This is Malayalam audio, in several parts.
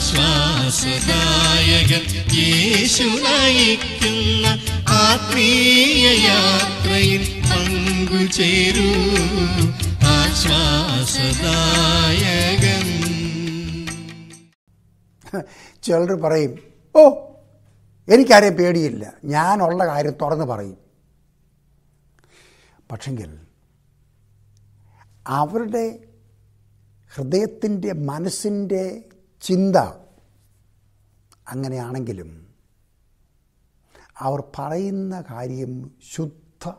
ആശ്വാസദായകൻ യേശു നയിക്കുന്ന ആത്മീയ യാത്രയിൽ പങ്കുചേരൂ. ആശ്വാസദായകൻ ചിലർ പറയും ഓ എനിക്കാരെയും പേടിയില്ല. ഞാനുള്ള കാര്യം തുറന്ന് പറയും. പക്ഷെങ്കിൽ അവരുടെ ഹൃദയത്തിന്റെ മനസ്സിന്റെ ചിന്ത അങ്ങനെയാണെങ്കിലും അവർ പറയുന്ന കാര്യം ശുദ്ധ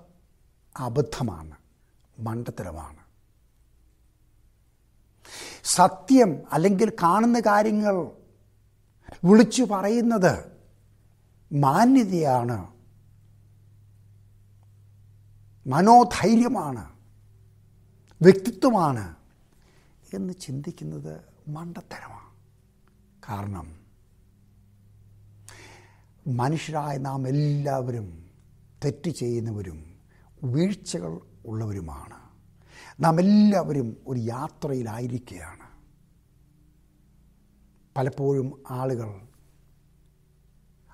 അബദ്ധമാണ് മണ്ടത്തരമാണ്. സത്യം അല്ലെങ്കിൽ കാണുന്ന കാര്യങ്ങൾ വിളിച്ചു പറയുന്നത് മാന്യതയാണ് മനോധൈര്യമാണ് വ്യക്തിത്വമാണ് എന്ന് ചിന്തിക്കുന്നത് മണ്ടത്തരമാണ്. കാരണം. മനുഷ്യരായ നാം എല്ലാവരും തെറ്റ് ചെയ്യുന്നവരും വീഴ്ചകൾ ഉള്ളവരുമാണ്. നാം എല്ലാവരും ഒരു യാത്രയിലായിരിക്കുകയാണ്. പലപ്പോഴും ആളുകൾ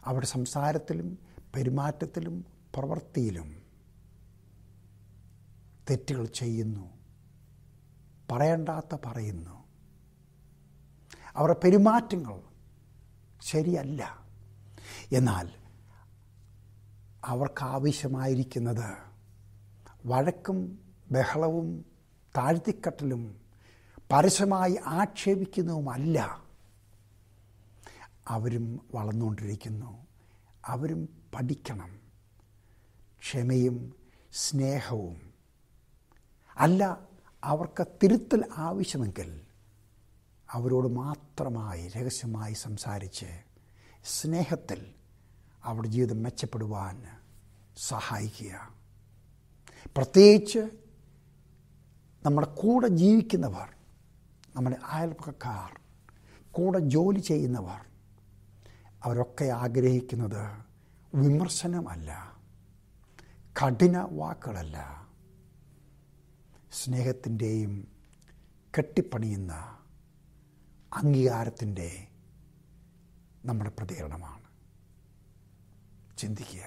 അവരുടെ സംസാരത്തിലും പെരുമാറ്റത്തിലും പ്രവൃത്തിയിലും തെറ്റുകൾ ചെയ്യുന്നു. പറയേണ്ടാത്ത പറയുന്നു. അവരുടെ പെരുമാറ്റങ്ങൾ ശരിയല്ല. എന്നാൽ അവർക്കാവശ്യമായിരിക്കുന്നത് വഴക്കും ബഹളവും താഴ്ത്തിക്കട്ടലും പരസ്യമായി ആക്ഷേപിക്കുന്നതുമല്ല. അവരും വളർന്നുകൊണ്ടിരിക്കുന്നു. അവരും പഠിക്കണം. ക്ഷമയും സ്നേഹവും. അല്ല അവർക്ക് തിരുത്തൽ ആവശ്യമെങ്കിൽ അവരോട് മാത്രമായി രഹസ്യമായി സംസാരിച്ച് സ്നേഹത്തിൽ അവരുടെ ജീവിതം മെച്ചപ്പെടുവാൻ സഹായിക്കുക. പ്രത്യേകിച്ച് നമ്മുടെ കൂടെ ജീവിക്കുന്നവർ നമ്മുടെ അയൽപ്പക്കാർ കൂടെ ജോലി ചെയ്യുന്നവർ അവരൊക്കെ ആഗ്രഹിക്കുന്നത് വിമർശനമല്ല കഠിന വാക്കുകളല്ല. സ്നേഹത്തിന്റെയും കെട്ടിപ്പണിയുന്ന അംഗീകാരത്തിന്റെ നമ്മുടെ പ്രതികരണമാണ് ചിന്തിക്കുക.